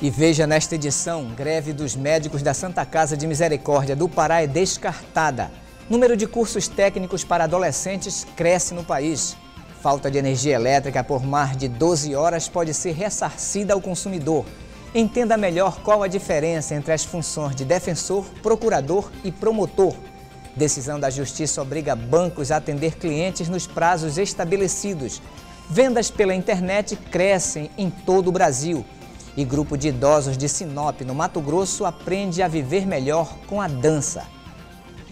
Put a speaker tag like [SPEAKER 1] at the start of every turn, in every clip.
[SPEAKER 1] E veja nesta edição, greve dos médicos da Santa Casa de Misericórdia do Pará é descartada. Número de cursos técnicos para adolescentes cresce no país. Falta de energia elétrica por mais de 12 horas pode ser ressarcida ao consumidor. Entenda melhor qual a diferença entre as funções de defensor, procurador e promotor. Decisão da Justiça obriga bancos a atender clientes nos prazos estabelecidos. Vendas pela internet crescem em todo o Brasil. E grupo de idosos de Sinop, no Mato Grosso, aprende a viver melhor com a dança.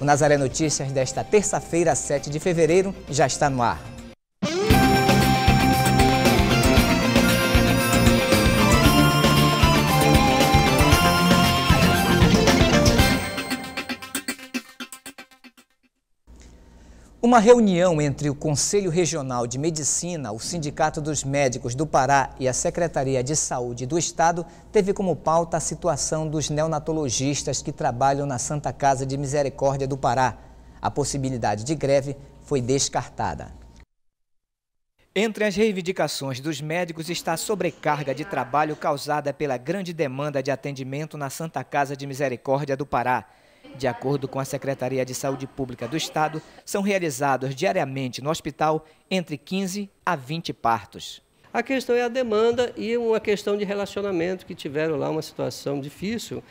[SPEAKER 1] O Nazaré Notícias desta terça-feira, 7 de fevereiro, já está no ar. Uma reunião entre o Conselho Regional de Medicina, o Sindicato dos Médicos do Pará e a Secretaria de Saúde do Estado teve como pauta a situação dos neonatologistas que trabalham na Santa Casa de Misericórdia do Pará. A possibilidade de greve foi descartada. Entre as reivindicações dos médicos está a sobrecarga de trabalho causada pela grande demanda de atendimento na Santa Casa de Misericórdia do Pará. De acordo com a Secretaria de Saúde Pública do Estado, são realizados diariamente no hospital entre 15 a 20 partos.
[SPEAKER 2] A questão é a demanda e uma questão de relacionamento que tiveram lá uma situação difícil,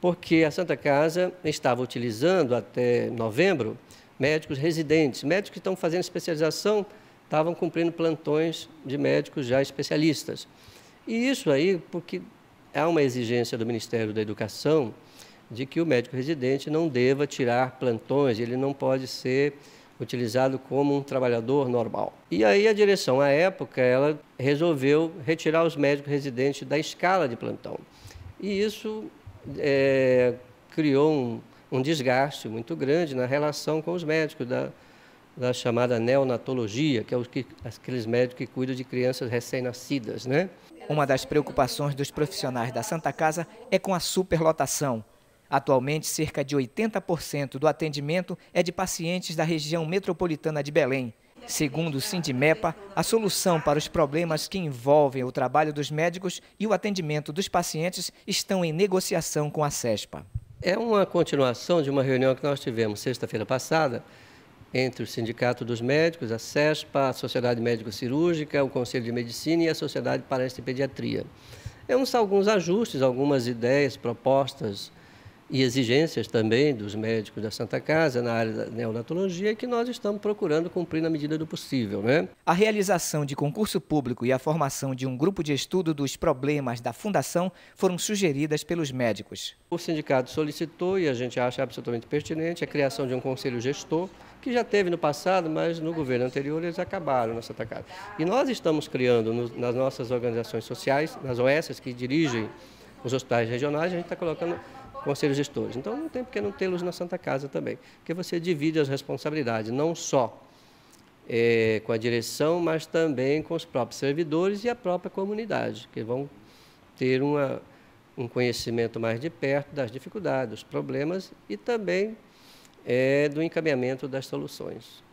[SPEAKER 2] porque a Santa Casa estava utilizando até novembro médicos residentes, médicos que estão fazendo especialização, estavam cumprindo plantões de médicos já especialistas. E isso aí, porque há uma exigência do Ministério da Educação de que o médico residente não deva tirar plantões, ele não pode ser utilizado como um trabalhador normal. E aí a direção, à época, ela resolveu retirar os médicos residentes da escala de plantão. E isso é, criou um, um, desgaste muito grande na relação com os médicos da, da chamada neonatologia, que é os que, aqueles médicos que cuidam de crianças recém-nascidas. Né?
[SPEAKER 1] Uma das preocupações dos profissionais da Santa Casa é com a superlotação. Atualmente, cerca de 80% do atendimento é de pacientes da região metropolitana de Belém. Segundo o Sindimepa, a solução para os problemas que envolvem o trabalho dos médicos e o atendimento dos pacientes estão em negociação com a CESPA.
[SPEAKER 2] É uma continuação de uma reunião que nós tivemos sexta-feira passada entre o Sindicato dos Médicos, a CESPA, a Sociedade Médico-Cirúrgica, o Conselho de Medicina e a Sociedade Paraense de Pediatria. É alguns ajustes, algumas ideias, propostas e exigências também dos médicos da Santa Casa na área da neonatologia que nós estamos procurando cumprir na medida do possível. Né?
[SPEAKER 1] A realização de concurso público e a formação de um grupo de estudo dos problemas da Fundação foram sugeridas pelos médicos.
[SPEAKER 2] O sindicato solicitou, e a gente acha absolutamente pertinente, a criação de um conselho gestor, que já teve no passado, mas no governo anterior eles acabaram na Santa Casa. E nós estamos criando no, nas nossas organizações sociais, nas OS que dirigem os hospitais regionais, a gente está colocando conselhos gestores. Então não tem por que não tê-los na Santa Casa também, porque você divide as responsabilidades, não só é, com a direção, mas também com os próprios servidores e a própria comunidade, que vão ter uma, um conhecimento mais de perto das dificuldades, dos problemas e também é, do encaminhamento das soluções.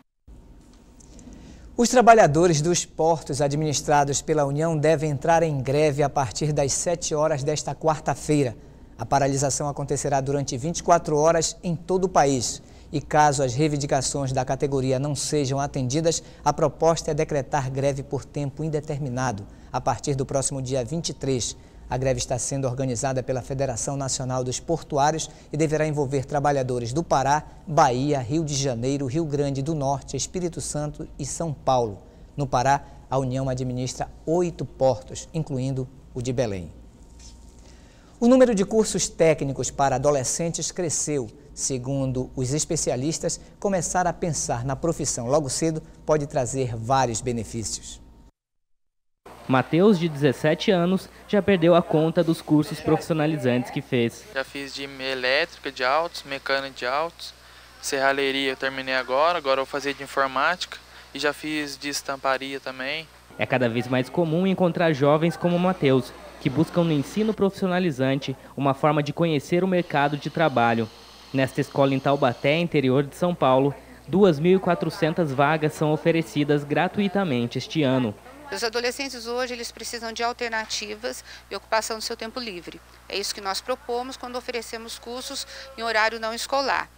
[SPEAKER 1] Os trabalhadores dos portos administrados pela União devem entrar em greve a partir das 7 horas desta quarta-feira. A paralisação acontecerá durante 24 horas em todo o país. E caso as reivindicações da categoria não sejam atendidas, a proposta é decretar greve por tempo indeterminado, a partir do próximo dia 23. A greve está sendo organizada pela Federação Nacional dos Portuários e deverá envolver trabalhadores do Pará, Bahia, Rio de Janeiro, Rio Grande do Norte, Espírito Santo e São Paulo. No Pará, a União administra oito portos, incluindo o de Belém. O número de cursos técnicos para adolescentes cresceu. Segundo os especialistas, começar a pensar na profissão logo cedo pode trazer vários benefícios.
[SPEAKER 3] Mateus, de 17 anos, já perdeu a conta dos cursos profissionalizantes que fez.
[SPEAKER 4] Já fiz de elétrica de autos, mecânica de autos, serralheria eu terminei agora, agora eu vou fazer de informática e já fiz de estamparia também.
[SPEAKER 3] É cada vez mais comum encontrar jovens como Mateus, que buscam no ensino profissionalizante uma forma de conhecer o mercado de trabalho. Nesta escola em Taubaté, interior de São Paulo, 2.400 vagas são oferecidas gratuitamente este ano.
[SPEAKER 5] Os adolescentes hoje eles precisam de alternativas e ocupação do seu tempo livre. É isso que nós propomos quando oferecemos cursos em horário não escolar.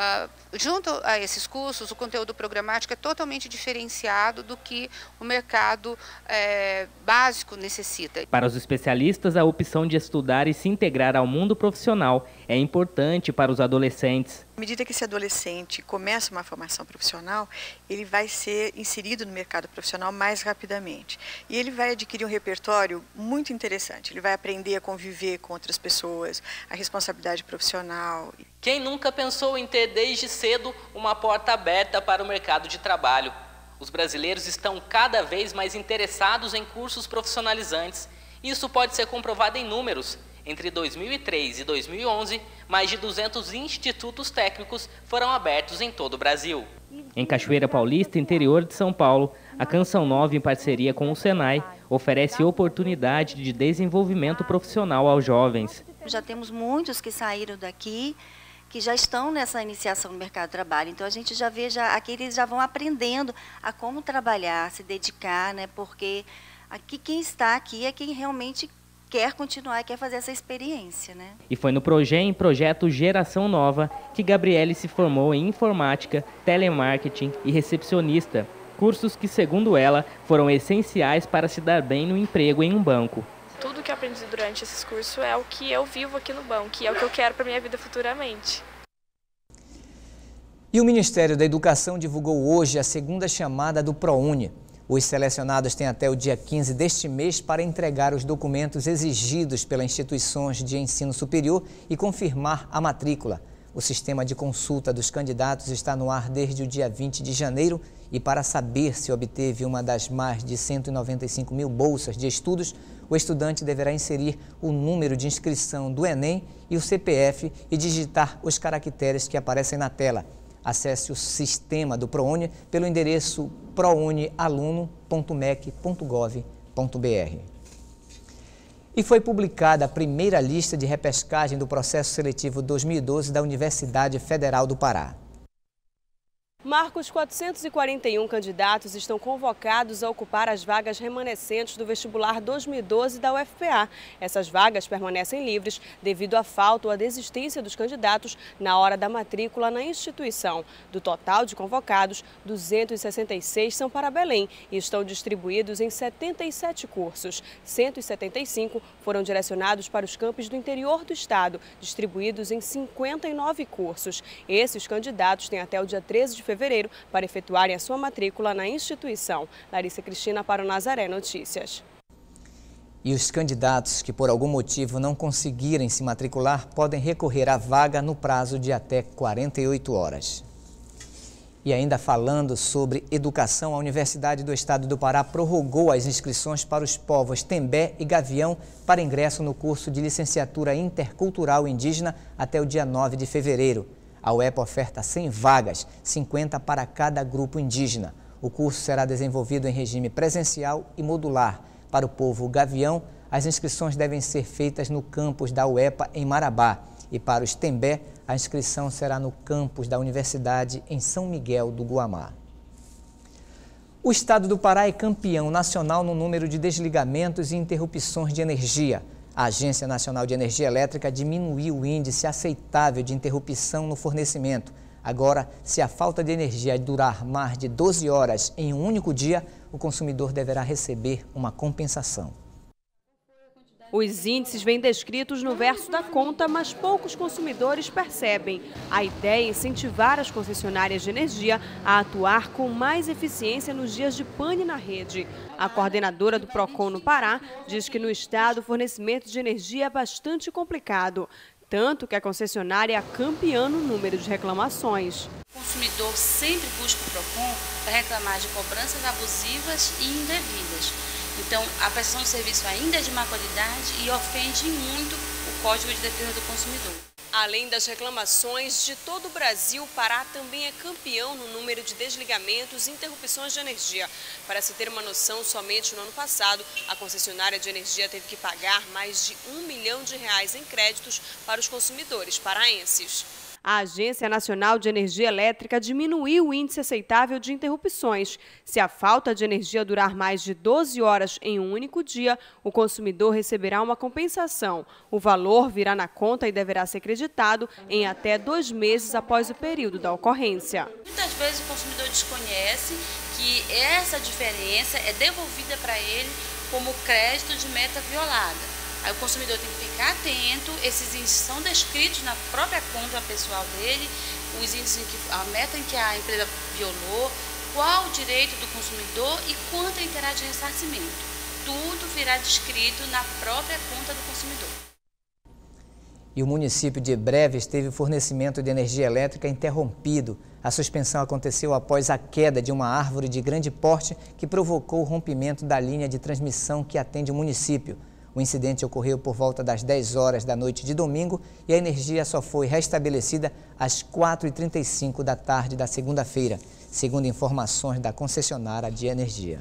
[SPEAKER 5] Uh, junto a esses cursos, o conteúdo programático é totalmente diferenciado do que o mercado é, básico necessita.
[SPEAKER 3] Para os especialistas, a opção de estudar e se integrar ao mundo profissional é importante para os adolescentes.
[SPEAKER 6] À medida que esse adolescente começa uma formação profissional, ele vai ser inserido no mercado profissional mais rapidamente. E ele vai adquirir um repertório muito interessante. Ele vai aprender a conviver com outras pessoas, a responsabilidade profissional.
[SPEAKER 3] Quem nunca pensou em ter desde cedo uma porta aberta para o mercado de trabalho? Os brasileiros estão cada vez mais interessados em cursos profissionalizantes. Isso pode ser comprovado em números. Entre 2003 e 2011, mais de 200 institutos técnicos foram abertos em todo o Brasil. Em Cachoeira Paulista, interior de São Paulo, a Canção Nova, em parceria com o Senai, oferece oportunidade de desenvolvimento profissional aos jovens.
[SPEAKER 7] Já temos muitos que saíram daqui que já estão nessa iniciação no mercado de trabalho. Então a gente já vê já aqui eles já vão aprendendo a como trabalhar, se dedicar, né? Porque aqui quem está aqui é quem realmente quer continuar e quer fazer essa experiência, né?
[SPEAKER 3] E foi no Progem, projeto Geração Nova, que Gabriele se formou em informática, telemarketing e recepcionista, cursos que, segundo ela, foram essenciais para se dar bem no emprego em um banco
[SPEAKER 8] tudo que eu aprendi durante esses cursos é o que eu vivo aqui no banco, que é o que eu quero para minha vida futuramente.
[SPEAKER 1] E o Ministério da Educação divulgou hoje a segunda chamada do ProUni. Os selecionados têm até o dia 15 deste mês para entregar os documentos exigidos pelas instituições de ensino superior e confirmar a matrícula. O sistema de consulta dos candidatos está no ar desde o dia 20 de janeiro e para saber se obteve uma das mais de 195 mil bolsas de estudos, o estudante deverá inserir o número de inscrição do Enem e o CPF e digitar os caracteres que aparecem na tela. Acesse o sistema do ProUni pelo endereço prounialuno.mec.gov.br. E foi publicada a primeira lista de repescagem do processo seletivo 2012 da Universidade Federal do Pará.
[SPEAKER 9] Marcos, 441 candidatos estão convocados a ocupar as vagas remanescentes do vestibular 2012 da UFPA. Essas vagas permanecem livres devido à falta ou à desistência dos candidatos na hora da matrícula na instituição. Do total de convocados, 266 são para Belém e estão distribuídos em 77 cursos. 175 foram direcionados para os campos do interior do estado, distribuídos em 59 cursos. Esses candidatos têm até o dia 13 de fevereiro para efetuarem a sua matrícula na instituição. Larissa Cristina para o Nazaré Notícias.
[SPEAKER 1] E os candidatos que por algum motivo não conseguirem se matricular podem recorrer à vaga no prazo de até 48 horas. E ainda falando sobre educação, a Universidade do Estado do Pará prorrogou as inscrições para os povos Tembé e Gavião para ingresso no curso de licenciatura intercultural indígena até o dia 9 de fevereiro. A UEPA oferta 100 vagas, 50 para cada grupo indígena. O curso será desenvolvido em regime presencial e modular. Para o povo Gavião, as inscrições devem ser feitas no campus da UEPA em Marabá. E para os Tembé, a inscrição será no campus da Universidade em São Miguel do Guamá. O estado do Pará é campeão nacional no número de desligamentos e interrupções de energia. A Agência Nacional de Energia Elétrica diminuiu o índice aceitável de interrupção no fornecimento. Agora, se a falta de energia durar mais de 12 horas em um único dia, o consumidor deverá receber uma compensação.
[SPEAKER 9] Os índices vêm descritos no verso da conta, mas poucos consumidores percebem. A ideia é incentivar as concessionárias de energia a atuar com mais eficiência nos dias de pane na rede. A coordenadora do PROCON no Pará diz que no estado o fornecimento de energia é bastante complicado, tanto que a concessionária é campeã no número de reclamações.
[SPEAKER 10] O consumidor sempre busca o PROCON para reclamar de cobranças abusivas e indevidas. Então, a prestação de serviço ainda é de má qualidade e ofende muito o Código de Defesa do Consumidor.
[SPEAKER 9] Além das reclamações de todo o Brasil, Pará também é campeão no número de desligamentos e interrupções de energia. Para se ter uma noção, somente no ano passado, a concessionária de energia teve que pagar mais de um milhão de reais em créditos para os consumidores paraenses. A Agência Nacional de Energia Elétrica diminuiu o índice aceitável de interrupções. Se a falta de energia durar mais de 12 horas em um único dia, o consumidor receberá uma compensação. O valor virá na conta e deverá ser creditado em até dois meses após o período da ocorrência.
[SPEAKER 10] Muitas vezes o consumidor desconhece que essa diferença é devolvida para ele como crédito de meta violada. Aí o consumidor tem que ficar atento, esses índices são descritos na própria conta pessoal dele, os índices que, a meta em que a empresa violou, qual o direito do consumidor e quanto ele terá de ressarcimento. Tudo virá descrito na própria conta do consumidor.
[SPEAKER 1] E o município de Breves teve o fornecimento de energia elétrica interrompido. A suspensão aconteceu após a queda de uma árvore de grande porte que provocou o rompimento da linha de transmissão que atende o município. O incidente ocorreu por volta das 10 horas da noite de domingo e a energia só foi restabelecida às 4h35 da tarde da segunda-feira, segundo informações da concessionária de energia.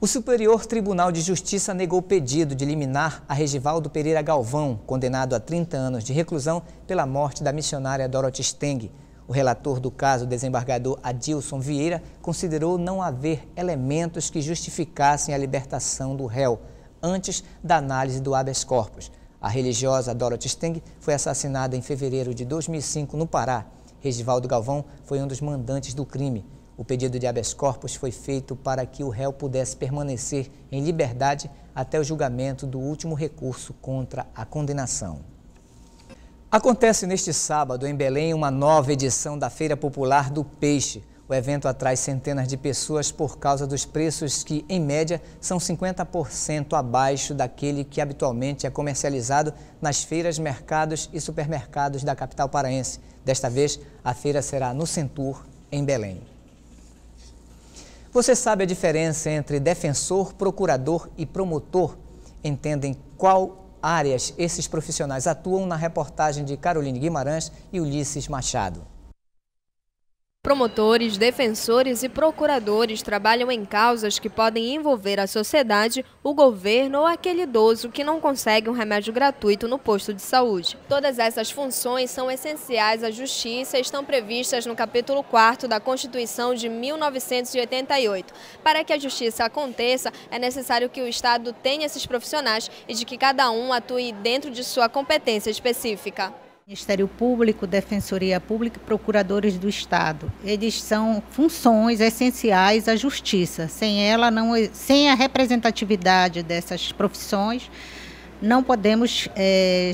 [SPEAKER 1] O Superior Tribunal de Justiça negou pedido de liminar a Regivaldo Pereira Galvão, condenado a 30 anos de reclusão pela morte da missionária Dorothy Steng. O relator do caso, desembargador Adilson Vieira, considerou não haver elementos que justificassem a libertação do réu antes da análise do habeas corpus. A religiosa Dorothy Steng foi assassinada em fevereiro de 2005 no Pará. Regivaldo Galvão foi um dos mandantes do crime. O pedido de habeas corpus foi feito para que o réu pudesse permanecer em liberdade até o julgamento do último recurso contra a condenação. Acontece neste sábado em Belém uma nova edição da Feira Popular do Peixe. O evento atrai centenas de pessoas por causa dos preços que, em média, são 50% abaixo daquele que habitualmente é comercializado nas feiras, mercados e supermercados da capital paraense. Desta vez, a feira será no Centur, em Belém. Você sabe a diferença entre defensor, procurador e promotor? Entendem qual áreas esses profissionais atuam na reportagem de Caroline Guimarães e Ulisses Machado.
[SPEAKER 11] Promotores, defensores e procuradores trabalham em causas que podem envolver a sociedade, o governo ou aquele idoso que não consegue um remédio gratuito no posto de saúde. Todas essas funções são essenciais à justiça e estão previstas no capítulo 4 da Constituição de 1988. Para que a justiça aconteça, é necessário que o Estado tenha esses profissionais e de que cada um atue dentro de sua competência específica.
[SPEAKER 12] Ministério Público, Defensoria Pública e Procuradores do Estado. Eles são funções essenciais à justiça. Sem ela, não, sem a representatividade dessas profissões, não podemos é,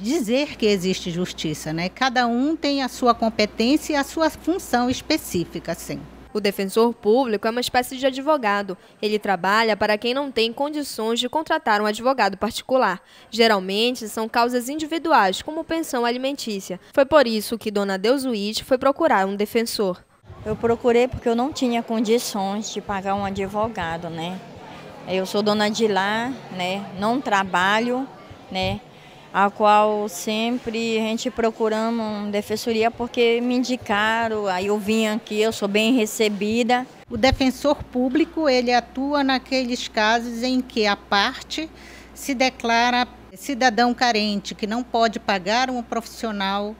[SPEAKER 12] dizer que existe justiça. Né? Cada um tem a sua competência e a sua função específica, sim.
[SPEAKER 11] O defensor público é uma espécie de advogado. Ele trabalha para quem não tem condições de contratar um advogado particular. Geralmente são causas individuais, como pensão alimentícia. Foi por isso que Dona Deusuíte foi procurar um defensor.
[SPEAKER 13] Eu procurei porque eu não tinha condições de pagar um advogado, né? Eu sou dona de lá, né? Não trabalho, né? A qual sempre a gente procuramos defensoria porque me indicaram, aí eu vim aqui, eu sou bem recebida.
[SPEAKER 12] O defensor público, ele atua naqueles casos em que a parte se declara cidadão carente, que não pode pagar um profissional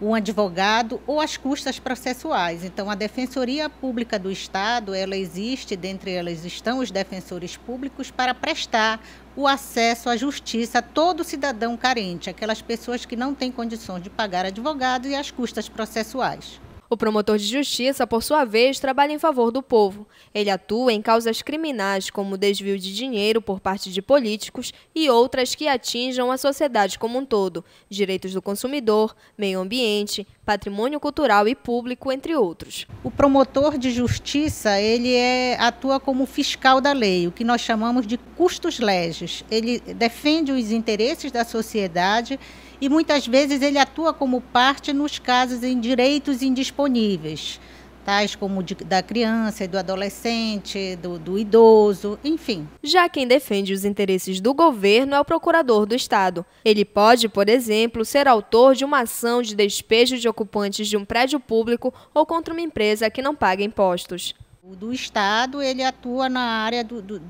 [SPEAKER 12] um advogado ou as custas processuais. Então, a Defensoria Pública do Estado, ela existe, dentre elas estão os defensores públicos, para prestar o acesso à justiça a todo cidadão carente, aquelas pessoas que não têm condições de pagar advogados e as custas processuais.
[SPEAKER 11] O promotor de justiça, por sua vez, trabalha em favor do povo. Ele atua em causas criminais como desvio de dinheiro por parte de políticos e outras que atinjam a sociedade como um todo, direitos do consumidor, meio ambiente, patrimônio cultural e público, entre outros.
[SPEAKER 12] O promotor de justiça, ele é, atua como fiscal da lei, o que nós chamamos de custos legis. Ele defende os interesses da sociedade e muitas vezes ele atua como parte nos casos em direitos indisponíveis, tais como de, da criança e do adolescente, do, do idoso, enfim.
[SPEAKER 11] Já quem defende os interesses do governo é o procurador do Estado. Ele pode, por exemplo, ser autor de uma ação de despejo de ocupantes de um prédio público ou contra uma empresa que não paga impostos.
[SPEAKER 12] O do Estado, ele atua na área do, do,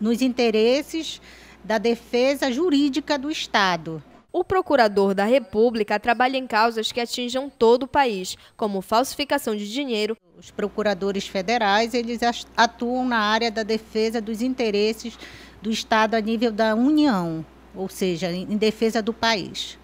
[SPEAKER 12] nos interesses da defesa jurídica do Estado
[SPEAKER 11] O procurador da República trabalha em causas que atinjam todo o país, como falsificação de dinheiro.
[SPEAKER 12] Os procuradores federais, eles atuam na área da defesa dos interesses do Estado a nível da União, ou seja, em defesa do país.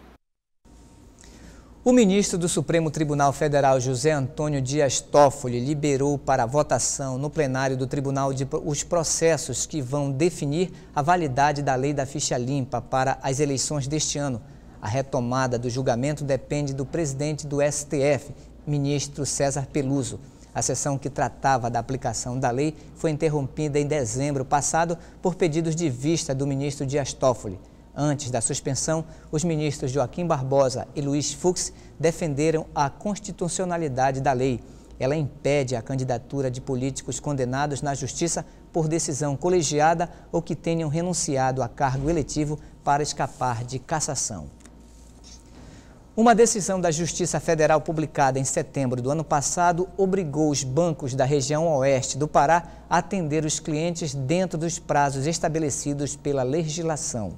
[SPEAKER 1] O ministro do Supremo Tribunal Federal, José Antônio Dias Toffoli, liberou para votação no plenário do tribunal de, os processos que vão definir a validade da lei da ficha limpa para as eleições deste ano. A retomada do julgamento depende do presidente do STF, ministro César Peluso. A sessão que tratava da aplicação da lei foi interrompida em dezembro passado por pedidos de vista do ministro Dias Toffoli. Antes da suspensão, os ministros Joaquim Barbosa e Luiz Fux defenderam a constitucionalidade da lei. Ela impede a candidatura de políticos condenados na Justiça por decisão colegiada ou que tenham renunciado a cargo eletivo para escapar de cassação. Uma decisão da Justiça Federal publicada em setembro do ano passado obrigou os bancos da região oeste do Pará a atender os clientes dentro dos prazos estabelecidos pela legislação.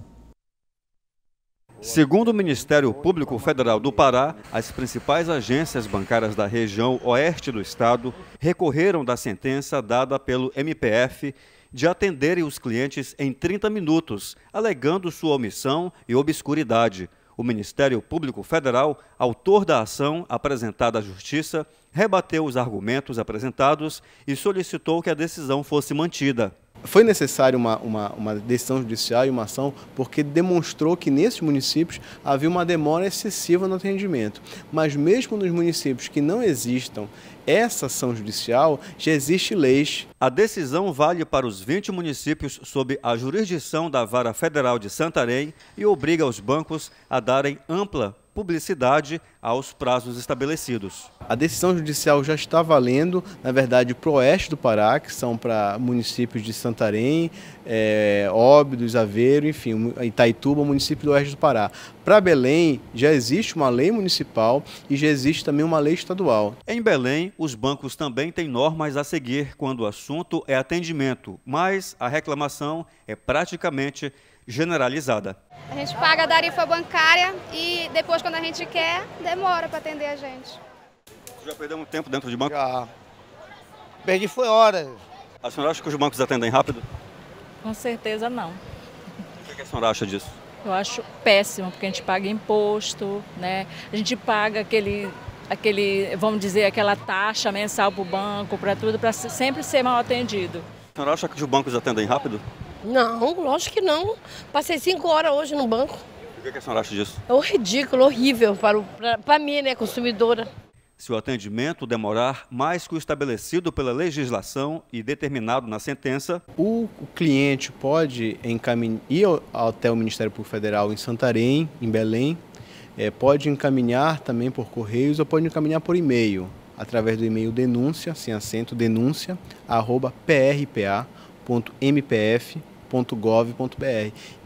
[SPEAKER 14] Segundo o Ministério Público Federal do Pará, as principais agências bancárias da região oeste do estado recorreram da sentença dada pelo MPF de atenderem os clientes em 30 minutos, alegando sua omissão e obscuridade. O Ministério Público Federal, autor da ação apresentada à Justiça, rebateu os argumentos apresentados e solicitou que a decisão fosse mantida.
[SPEAKER 15] Foi necessária uma, uma, uma, decisão judicial e uma ação porque demonstrou que nesses municípios havia uma demora excessiva no atendimento. Mas mesmo nos municípios que não existam essa ação judicial, já existe leis.
[SPEAKER 14] A decisão vale para os 20 municípios sob a jurisdição da Vara Federal de Santarém e obriga os bancos a darem ampla publicidade aos prazos estabelecidos.
[SPEAKER 15] A decisão judicial já está valendo, na verdade, para o oeste do Pará, que são para municípios de Santarém, é, Óbidos, Aveiro, enfim, Itaituba, município do oeste do Pará. Para Belém, já existe uma lei municipal e já existe também uma lei estadual.
[SPEAKER 14] Em Belém, os bancos também têm normas a seguir quando o assunto é atendimento, mas a reclamação é praticamente generalizada.
[SPEAKER 16] A gente paga a tarifa bancária e depois, quando a gente quer, demora para atender a gente.
[SPEAKER 14] Já perdeu muito tempo dentro de banco?
[SPEAKER 17] Já. Perdi foi hora.
[SPEAKER 14] A senhora acha que os bancos atendem rápido?
[SPEAKER 18] Com certeza não.
[SPEAKER 14] O que a senhora acha disso?
[SPEAKER 18] Eu acho péssimo, porque a gente paga imposto, né? A gente paga aquele, aquele vamos dizer, aquela taxa mensal para o banco, para tudo, para sempre ser mal atendido.
[SPEAKER 14] A senhora acha que os bancos atendem rápido?
[SPEAKER 19] Não, lógico que não. Passei cinco horas hoje no banco.
[SPEAKER 14] O que, que a senhora acha disso?
[SPEAKER 19] É um ridículo, horrível para, para mim, né, consumidora.
[SPEAKER 14] Se o atendimento demorar mais que o estabelecido pela legislação e determinado na sentença,
[SPEAKER 15] o cliente pode encaminhar, ir até o Ministério Público Federal em Santarém, em Belém, é, pode encaminhar também por correios ou pode encaminhar por e-mail, através do e-mail denúncia, sem acento, denúncia, arroba prpa mpf.gov.br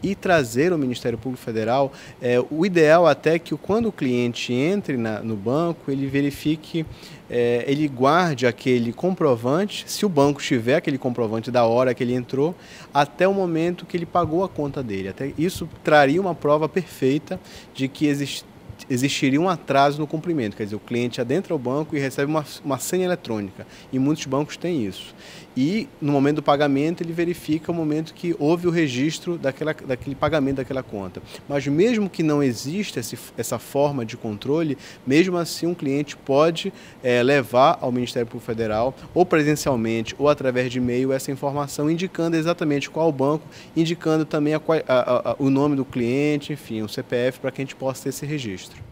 [SPEAKER 15] e trazer ao Ministério Público Federal é, o ideal até que quando o cliente entre na, no banco ele verifique é, ele guarde aquele comprovante se o banco tiver aquele comprovante da hora que ele entrou até o momento que ele pagou a conta dele. Até isso traria uma prova perfeita de que existe existiria um atraso no cumprimento, quer dizer, o cliente adentra o banco e recebe uma, uma senha eletrônica, e muitos bancos têm isso. E no momento do pagamento ele verifica o momento que houve o registro daquela, daquele pagamento daquela conta. Mas mesmo que não exista esse, essa forma de controle, mesmo assim um cliente pode é, levar ao Ministério Público Federal, ou presencialmente, ou através de e-mail, essa informação indicando exatamente qual o banco, indicando também a, a, a, o nome do cliente, enfim, o CPF, para que a gente possa ter esse registro.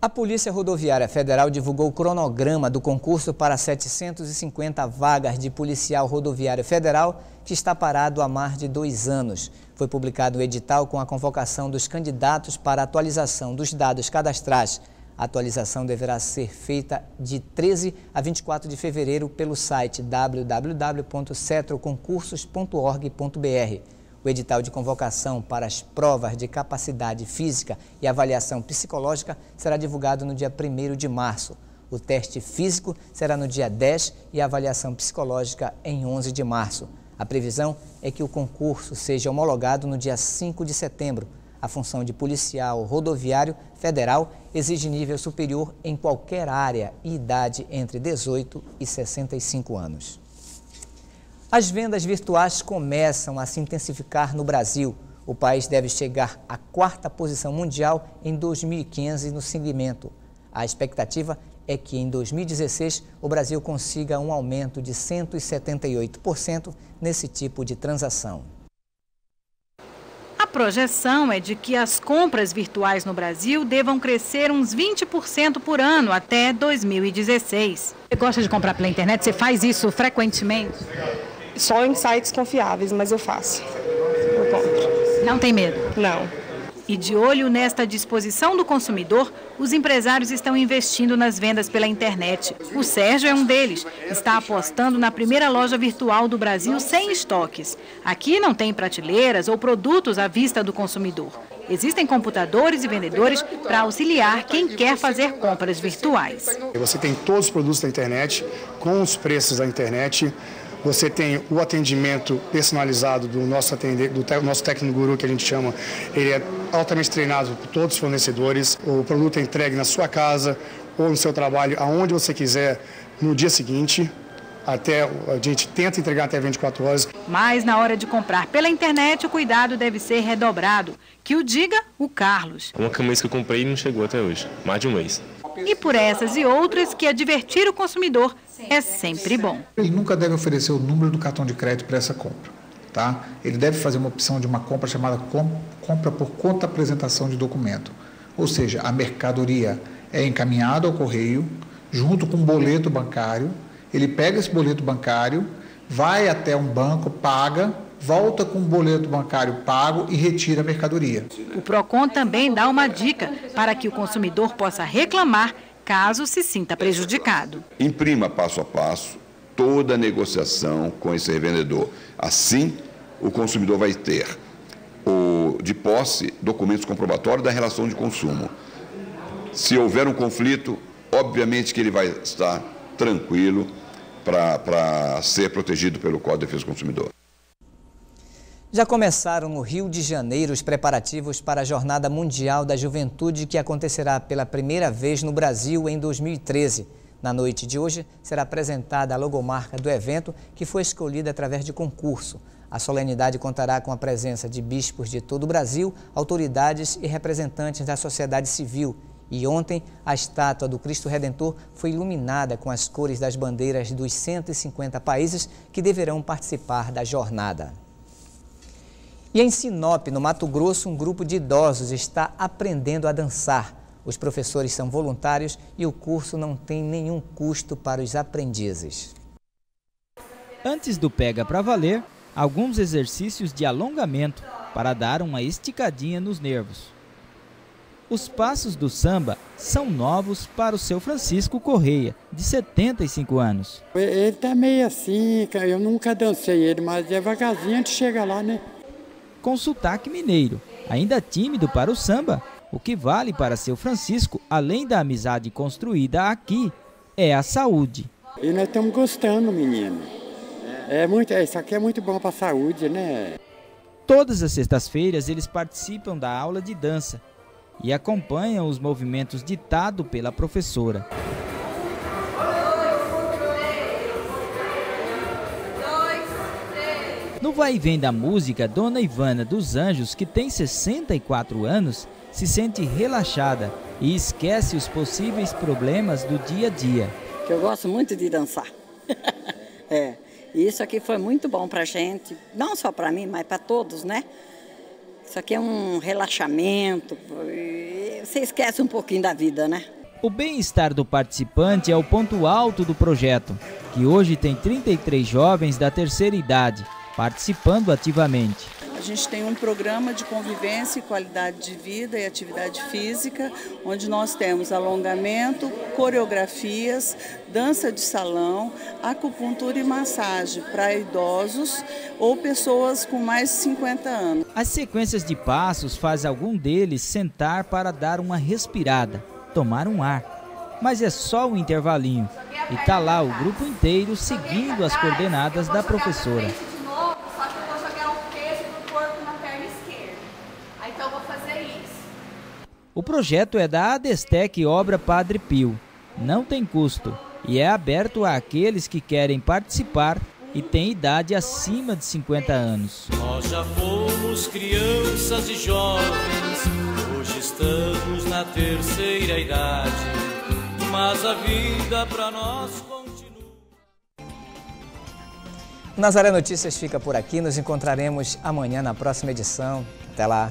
[SPEAKER 1] A Polícia Rodoviária Federal divulgou o cronograma do concurso para 750 vagas de policial rodoviário federal que está parado há mais de dois anos. Foi publicado o edital com a convocação dos candidatos para atualização dos dados cadastrais. A atualização deverá ser feita de 13 a 24 de fevereiro pelo site www.cetroconcursos.org.br. O edital de convocação para as provas de capacidade física e avaliação psicológica será divulgado no dia 1 de março. O teste físico será no dia 10 e a avaliação psicológica em 11 de março. A previsão é que o concurso seja homologado no dia 5 de setembro. A função de policial rodoviário federal exige nível superior em qualquer área e idade entre 18 e 65 anos. As vendas virtuais começam a se intensificar no Brasil. O país deve chegar à quarta posição mundial em 2015 no segmento. A expectativa é que em 2016 o Brasil consiga um aumento de 178% nesse tipo de transação.
[SPEAKER 20] A projeção é de que as compras virtuais no Brasil devam crescer uns 20% por ano até 2016.
[SPEAKER 21] Você gosta de comprar pela internet? Você faz isso frequentemente?
[SPEAKER 22] Só em sites confiáveis, mas eu faço. Eu compro.
[SPEAKER 21] Não tem medo?
[SPEAKER 22] Não.
[SPEAKER 20] E de olho nesta disposição do consumidor, os empresários estão investindo nas vendas pela internet. O Sérgio é um deles. Está apostando na primeira loja virtual do Brasil sem estoques. Aqui não tem prateleiras ou produtos à vista do consumidor. Existem computadores e vendedores para auxiliar quem quer fazer compras virtuais.
[SPEAKER 23] Você tem todos os produtos da internet, com os preços da internet, você tem o atendimento personalizado do nosso, atender, do te, nosso técnico guru, que a gente chama. Ele é altamente treinado por todos os fornecedores. O produto é entregue na sua casa ou no seu trabalho, aonde você quiser, no dia seguinte. Até, a gente tenta entregar até 24 horas.
[SPEAKER 20] Mas na hora de comprar pela internet, o cuidado deve ser redobrado. Que o diga o Carlos.
[SPEAKER 24] Uma camisa que eu comprei não chegou até hoje, mais de um mês.
[SPEAKER 20] E por essas e outras que advertir o consumidor é sempre bom.
[SPEAKER 25] Ele nunca deve oferecer o número do cartão de crédito para essa compra. Tá? Ele deve fazer uma opção de uma compra chamada compra por conta apresentação de documento. Ou seja, a mercadoria é encaminhada ao correio junto com um boleto bancário. Ele pega esse boleto bancário, vai até um banco, paga, volta com o boleto bancário pago e retira a mercadoria.
[SPEAKER 20] O Procon também dá uma dica para que o consumidor possa reclamar caso se sinta prejudicado.
[SPEAKER 26] Imprima passo a passo toda a negociação com esse revendedor. Assim, o consumidor vai ter o, de posse documentos comprobatórios da relação de consumo. Se houver um conflito, obviamente que ele vai estar tranquilo para ser protegido pelo Código de Defesa do Consumidor.
[SPEAKER 1] Já começaram no Rio de Janeiro os preparativos para a Jornada Mundial da Juventude que acontecerá pela primeira vez no Brasil em 2013. Na noite de hoje será apresentada a logomarca do evento que foi escolhida através de concurso. A solenidade contará com a presença de bispos de todo o Brasil, autoridades e representantes da sociedade civil. E ontem, a estátua do Cristo Redentor foi iluminada com as cores das bandeiras dos 150 países que deverão participar da jornada. E em Sinop, no Mato Grosso, um grupo de idosos está aprendendo a dançar. Os professores são voluntários e o curso não tem nenhum custo para os aprendizes.
[SPEAKER 27] Antes do Pega para Valer, alguns exercícios de alongamento para dar uma esticadinha nos nervos. Os passos do samba são novos para o seu Francisco Correia, de 75 anos.
[SPEAKER 28] Ele tá meio assim, eu nunca dancei ele, mas devagarzinho a gente chega lá, né?
[SPEAKER 27] Com sotaque mineiro. Ainda tímido para o samba, o que vale para seu Francisco, além da amizade construída aqui, é a saúde.
[SPEAKER 28] E nós estamos gostando, menino. É muito, isso aqui é muito bom para a saúde, né?
[SPEAKER 27] Todas as sextas-feiras eles participam da aula de dança e acompanham os movimentos ditados pela professora. No vai e vem da música, Dona Ivana dos Anjos, que tem 64 anos, se sente relaxada e esquece os possíveis problemas do dia a dia.
[SPEAKER 29] Eu gosto muito de dançar. é, isso aqui foi muito bom para gente, não só para mim, mas para todos, né? Isso aqui é um relaxamento, você esquece um pouquinho da vida, né?
[SPEAKER 27] O bem-estar do participante é o ponto alto do projeto, que hoje tem 33 jovens da terceira idade participando ativamente.
[SPEAKER 30] A gente tem um programa de convivência e qualidade de vida e atividade física, onde nós temos alongamento, coreografias, dança de salão, acupuntura e massagem para idosos ou pessoas com mais de 50 anos.
[SPEAKER 27] As sequências de passos faz algum deles sentar para dar uma respirada, tomar um ar. Mas é só um intervalinho e tá lá o grupo inteiro seguindo as coordenadas da professora. O projeto é da Adestec Obra Padre Pio. Não tem custo e é aberto àqueles que querem participar e têm idade acima de 50 anos.
[SPEAKER 30] Nós já fomos crianças e jovens, hoje estamos na terceira idade, mas a vida para nós continua.
[SPEAKER 1] Nazaré Notícias fica por aqui, nos encontraremos amanhã na próxima edição. Até lá.